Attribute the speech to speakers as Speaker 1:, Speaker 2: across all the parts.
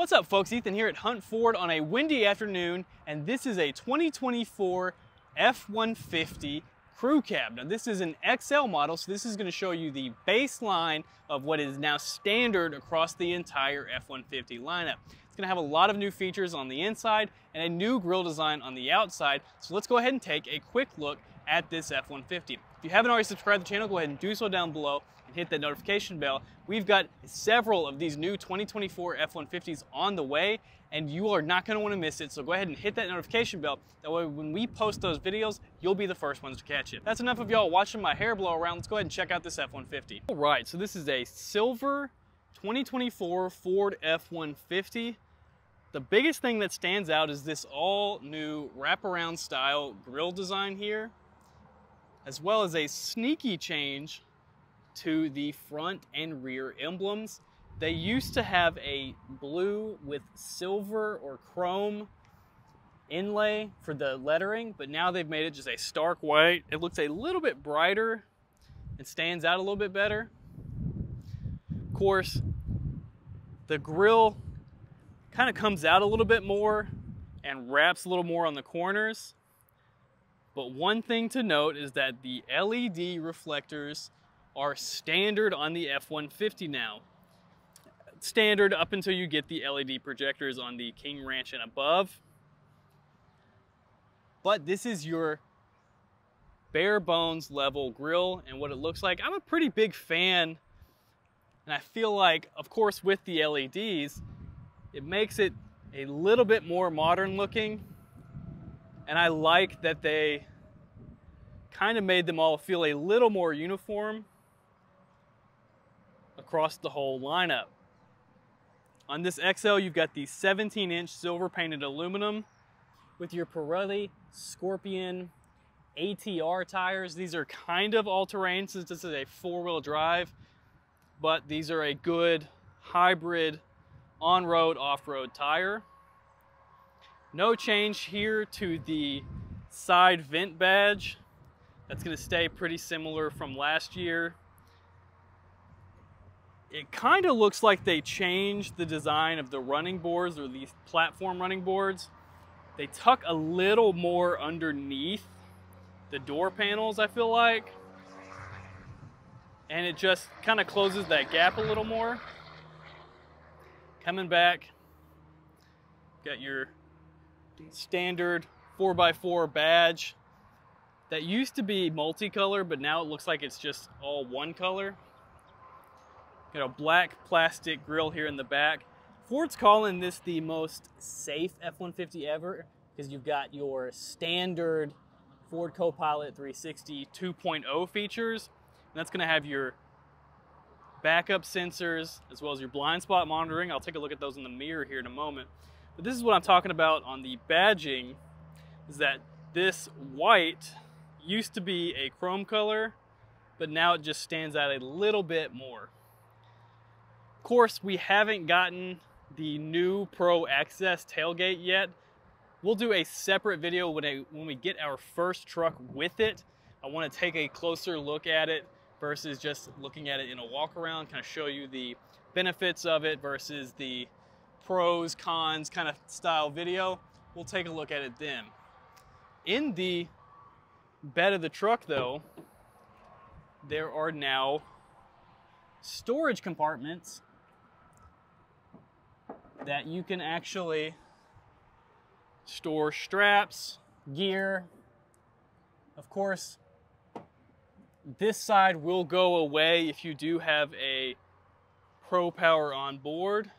Speaker 1: What's up folks, Ethan here at Hunt Ford on a windy afternoon and this is a 2024 F-150 crew cab. Now this is an XL model so this is going to show you the baseline of what is now standard across the entire F-150 lineup. It's going to have a lot of new features on the inside and a new grille design on the outside so let's go ahead and take a quick look at this F-150. If you haven't already subscribed to the channel, go ahead and do so down below and hit that notification bell. We've got several of these new 2024 F-150s on the way and you are not going to want to miss it. So go ahead and hit that notification bell. That way when we post those videos, you'll be the first ones to catch it. That's enough of y'all watching my hair blow around. Let's go ahead and check out this F-150. All right, so this is a silver 2024 Ford F-150. The biggest thing that stands out is this all new wraparound style grille design here, as well as a sneaky change to the front and rear emblems. They used to have a blue with silver or chrome inlay for the lettering, but now they've made it just a stark white. It looks a little bit brighter and stands out a little bit better. Of course, the grill kind of comes out a little bit more and wraps a little more on the corners. But one thing to note is that the LED reflectors are standard on the F-150 now. Standard up until you get the LED projectors on the King Ranch and above. But this is your bare bones level grill and what it looks like. I'm a pretty big fan and I feel like, of course, with the LEDs, it makes it a little bit more modern looking. And I like that they kind of made them all feel a little more uniform across the whole lineup. On this XL, you've got the 17 inch silver painted aluminum with your Pirelli Scorpion ATR tires. These are kind of all-terrain since this is a four-wheel drive, but these are a good hybrid on-road, off-road tire. No change here to the side vent badge. That's gonna stay pretty similar from last year it kind of looks like they changed the design of the running boards or these platform running boards. They tuck a little more underneath the door panels, I feel like. And it just kind of closes that gap a little more. Coming back, got your standard 4x4 badge that used to be multicolor, but now it looks like it's just all one color. Got a black plastic grill here in the back. Ford's calling this the most safe F-150 ever because you've got your standard Ford Copilot 360 2.0 features. And that's gonna have your backup sensors as well as your blind spot monitoring. I'll take a look at those in the mirror here in a moment. But this is what I'm talking about on the badging is that this white used to be a chrome color, but now it just stands out a little bit more. Of course, we haven't gotten the new Pro Access tailgate yet. We'll do a separate video when, I, when we get our first truck with it. I want to take a closer look at it versus just looking at it in a walk around, kind of show you the benefits of it versus the pros, cons kind of style video. We'll take a look at it then. In the bed of the truck though, there are now storage compartments that you can actually store straps, gear. Of course, this side will go away if you do have a Pro Power on board,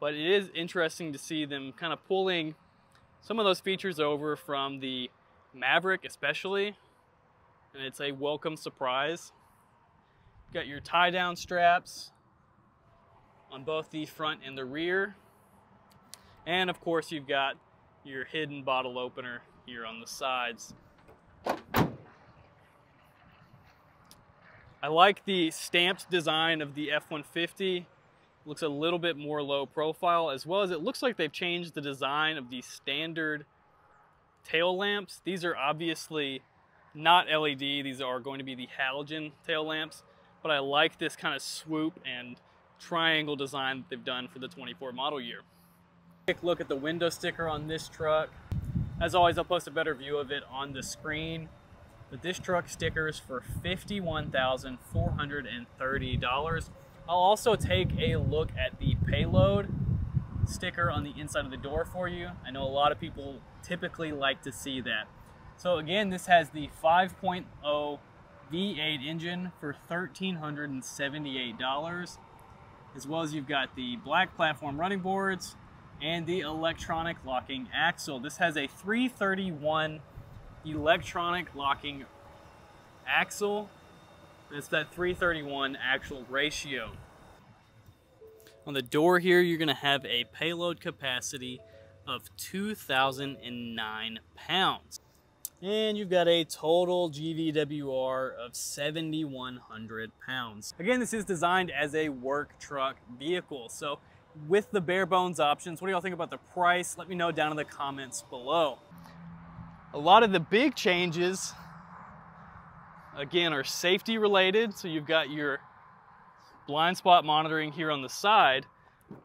Speaker 1: but it is interesting to see them kind of pulling some of those features over from the Maverick especially, and it's a welcome surprise. Got your tie down straps, on both the front and the rear. And of course you've got your hidden bottle opener here on the sides. I like the stamped design of the F-150. Looks a little bit more low profile, as well as it looks like they've changed the design of the standard tail lamps. These are obviously not LED, these are going to be the halogen tail lamps, but I like this kind of swoop and triangle design that they've done for the 24 model year. Quick look at the window sticker on this truck. As always, I'll post a better view of it on the screen. But this truck stickers for $51,430. I'll also take a look at the payload sticker on the inside of the door for you. I know a lot of people typically like to see that. So again, this has the 5.0 V8 engine for $1,378, as well as you've got the black platform running boards and the electronic locking axle. This has a 331 electronic locking axle. It's that 331 actual ratio. On the door here, you're gonna have a payload capacity of 2,009 pounds. And you've got a total GVWR of 7,100 pounds. Again, this is designed as a work truck vehicle. So with the bare bones options, what do y'all think about the price? Let me know down in the comments below. A lot of the big changes, again, are safety related. So you've got your blind spot monitoring here on the side,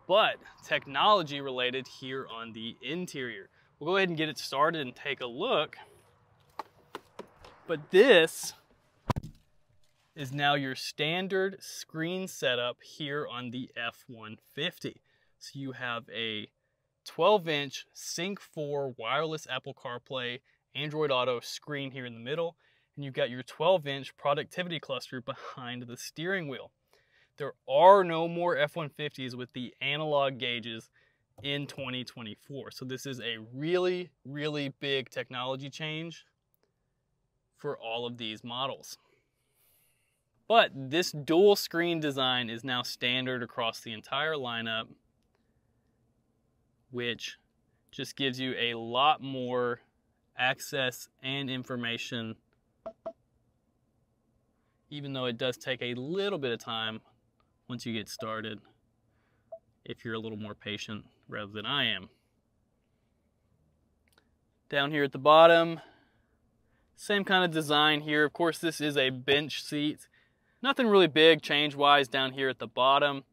Speaker 1: but technology related here on the interior. We'll go ahead and get it started and take a look. But this is now your standard screen setup here on the F-150. So you have a 12 inch Sync 4 wireless Apple CarPlay Android Auto screen here in the middle, and you've got your 12 inch productivity cluster behind the steering wheel. There are no more F-150s with the analog gauges in 2024. So this is a really, really big technology change for all of these models. But this dual screen design is now standard across the entire lineup, which just gives you a lot more access and information, even though it does take a little bit of time once you get started if you're a little more patient rather than I am. Down here at the bottom, same kind of design here. Of course, this is a bench seat. Nothing really big change-wise down here at the bottom.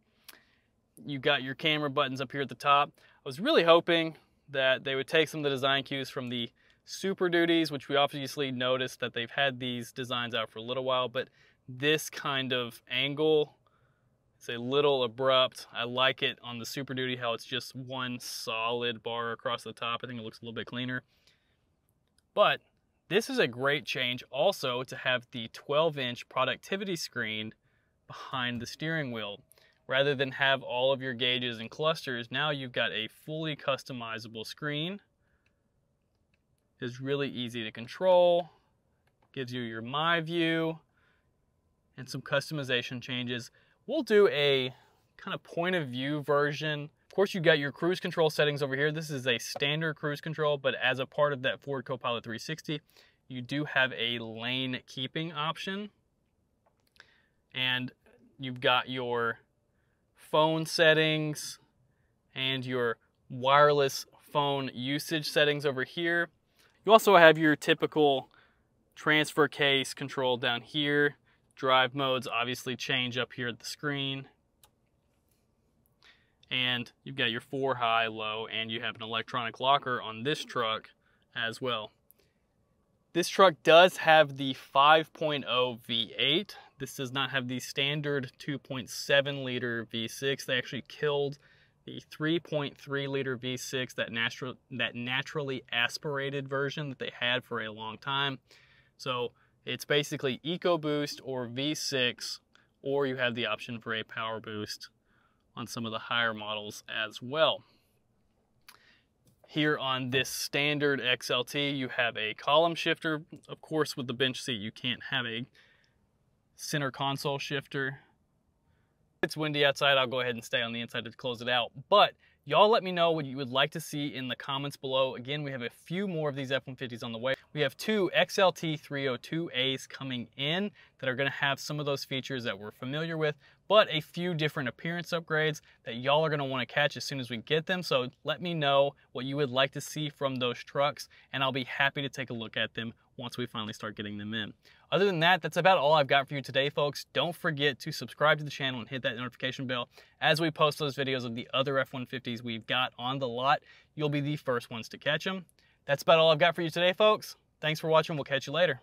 Speaker 1: You got your camera buttons up here at the top. I was really hoping that they would take some of the design cues from the Super Duties, which we obviously noticed that they've had these designs out for a little while, but this kind of angle it's a little abrupt. I like it on the Super Duty how it's just one solid bar across the top. I think it looks a little bit cleaner. But this is a great change also to have the 12 inch productivity screen behind the steering wheel. Rather than have all of your gauges and clusters, now you've got a fully customizable screen. It's really easy to control, gives you your My View, and some customization changes. We'll do a kind of point of view version. Of course, you've got your cruise control settings over here. This is a standard cruise control, but as a part of that Ford Copilot 360, you do have a lane keeping option. And you've got your phone settings and your wireless phone usage settings over here. You also have your typical transfer case control down here. Drive modes obviously change up here at the screen. And you've got your four high, low, and you have an electronic locker on this truck as well. This truck does have the 5.0 V8. This does not have the standard 2.7 liter V6. They actually killed the 3.3 liter V6, that, natural, that naturally aspirated version that they had for a long time. So it's basically EcoBoost or V6, or you have the option for a Power Boost on some of the higher models as well. Here on this standard XLT, you have a column shifter. Of course, with the bench seat, you can't have a center console shifter. It's windy outside, I'll go ahead and stay on the inside to close it out. But Y'all let me know what you would like to see in the comments below. Again, we have a few more of these F-150s on the way. We have two XLT 302As coming in that are gonna have some of those features that we're familiar with, but a few different appearance upgrades that y'all are gonna wanna catch as soon as we get them. So let me know what you would like to see from those trucks and I'll be happy to take a look at them once we finally start getting them in. Other than that, that's about all I've got for you today, folks. Don't forget to subscribe to the channel and hit that notification bell as we post those videos of the other F-150s we've got on the lot. You'll be the first ones to catch them. That's about all I've got for you today, folks. Thanks for watching. We'll catch you later.